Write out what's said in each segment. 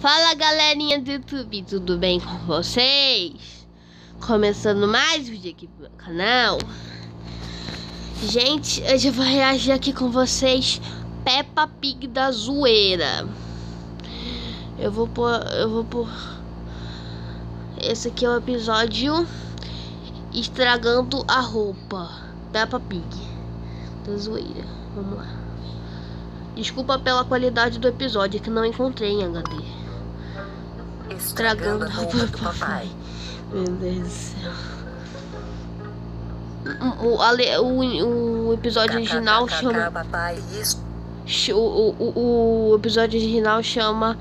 Fala galerinha do YouTube, tudo bem com vocês? Começando mais vídeo aqui pro meu canal Gente, hoje eu vou reagir aqui com vocês Peppa Pig da zoeira Eu vou pôr, eu vou pôr Esse aqui é o episódio Estragando a roupa Peppa Pig da zoeira, vamos lá Desculpa pela qualidade do episódio que não encontrei em HD. Estragando a roupa do papai. Meu Deus do céu. O, o, o episódio original chama. Papai. O, o, o episódio original chama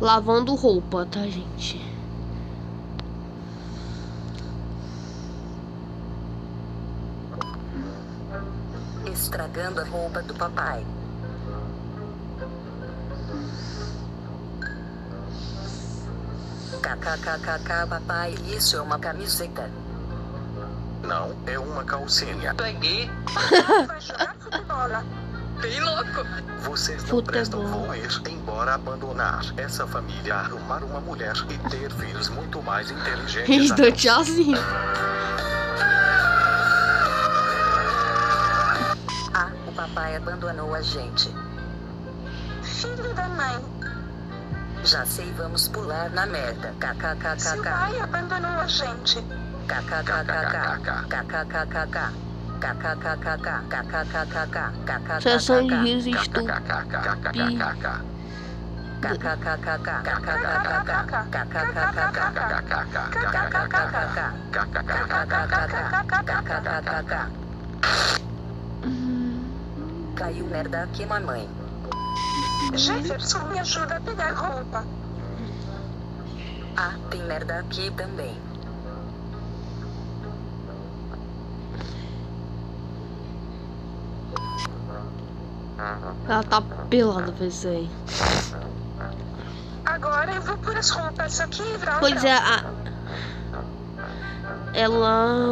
Lavando Roupa, tá, gente? Estragando a roupa do papai. KKKKK papai, isso é uma camiseta. Não, é uma calcinha. Peguei. Vai jogar futebol. Bem louco. Vocês não Futebol. prestam vão ir embora abandonar essa família, arrumar uma mulher e ter filhos muito mais inteligentes. Eles dão até tchauzinho. Ah, o papai abandonou a gente. Filho da mãe. Já sei, vamos pular na merda. KKKKK. Seu pai abandonou a gente. KKKKK. Caiu merda aqui, mamãe. Jefferson me ajuda a pegar roupa. Ah, tem merda aqui também. Ela tá pelada aí. Agora eu vou pôr as roupas aqui e Pois é, a... ela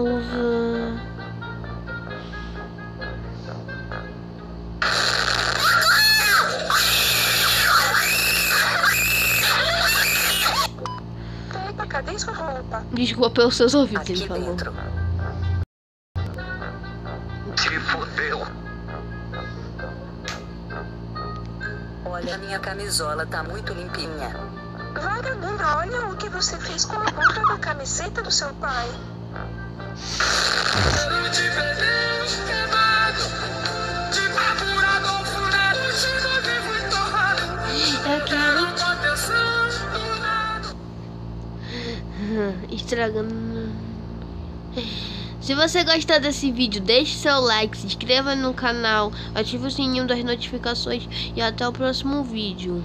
cadê sua roupa? Desculpa pelos seus ouvidos, ele Aqui falou. dentro. Se fodeu. Olha, a minha camisola tá muito limpinha. Vagabunda, olha o que você fez com a bunda da camiseta do seu pai. Quero te perder, Estragando. Se você gostou desse vídeo, deixe seu like, se inscreva no canal, ative o sininho das notificações e até o próximo vídeo.